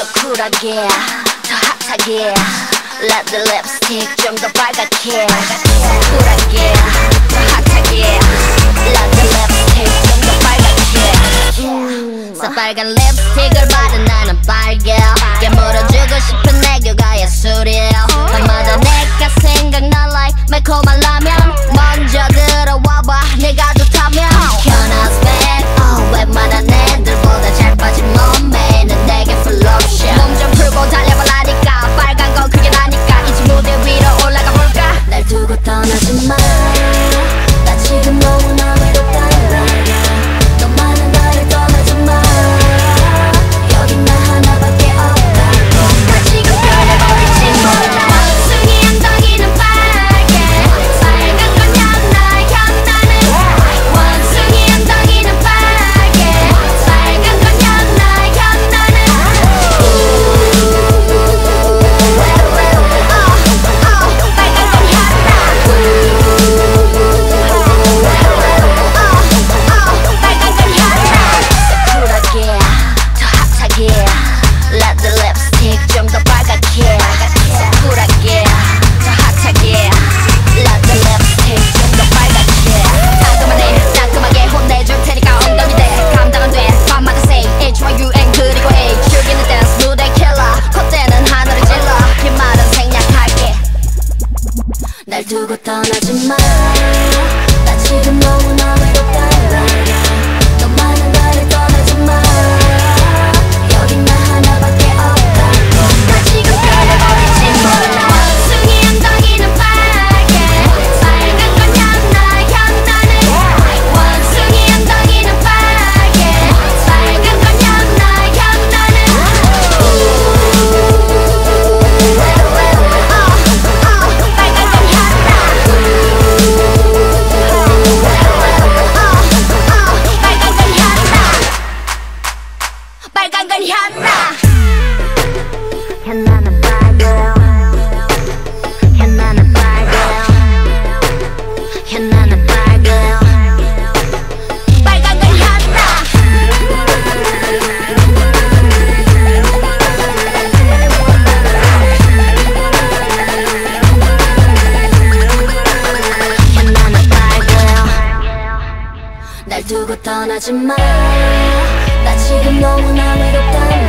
더 쿨하게 더 핫하게 Let the lipstick 좀 더 빨갛게 더 쿨하게 더 핫하게 Let the lipstick 좀 더 빨갛게 음, 서 빨간 립스틱을 바른 나는 빨개 깨물어주고 싶은 내 교가의 수 두고 떠나지 마. 빨간 건 현나. 현나는 빨간 현나는 빨간 현나는 빨간 빨간 건 현나. 현나는 빨간 날 두고 떠나지 마. 나 지금 너무나 외롭다